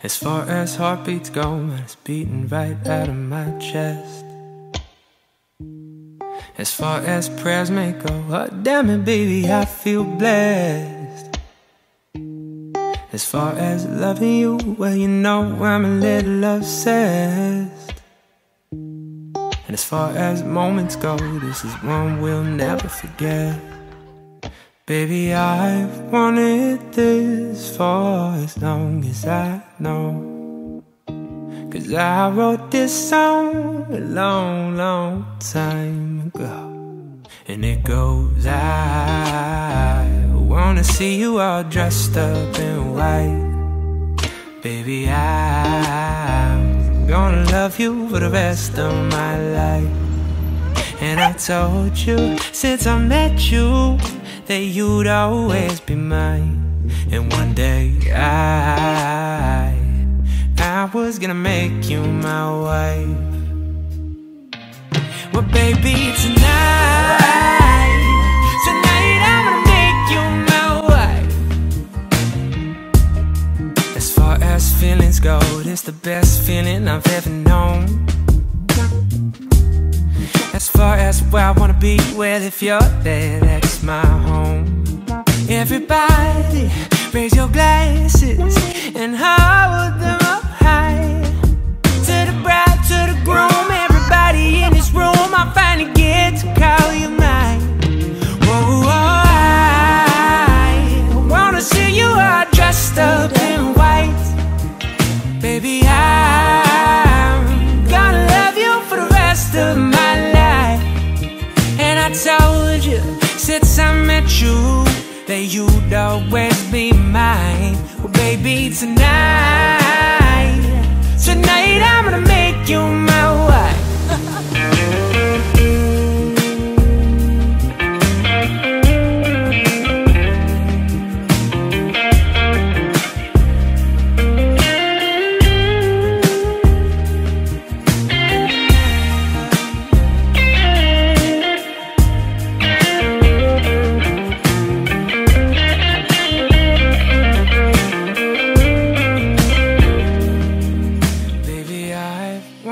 As far as heartbeats go, man, it's beating right out of my chest. As far as prayers may go, oh, damn it, baby, I feel blessed. As far as loving you, well, you know I'm a little obsessed. And as far as moments go, this is one we'll never forget. Baby, I've wanted this for as long as I know. Cause I wrote this song a long, long time ago. And it goes, I wanna see you all dressed up in white. Baby, I'm gonna love you for the rest of my life. And I told you since I met you that you'd always be mine. And one day I, I was gonna make you my wife. Well, baby, tonight, tonight I'm gonna make you my wife. As far as feelings go, it's the best feeling I've ever known. As far as where I wanna be, well, if you're there, my home. Everybody, raise your glasses and hold them you that you'd always be mine. Well, baby, tonight, tonight I'm gonna make you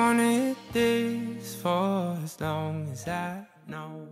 wanted this for as long as I know.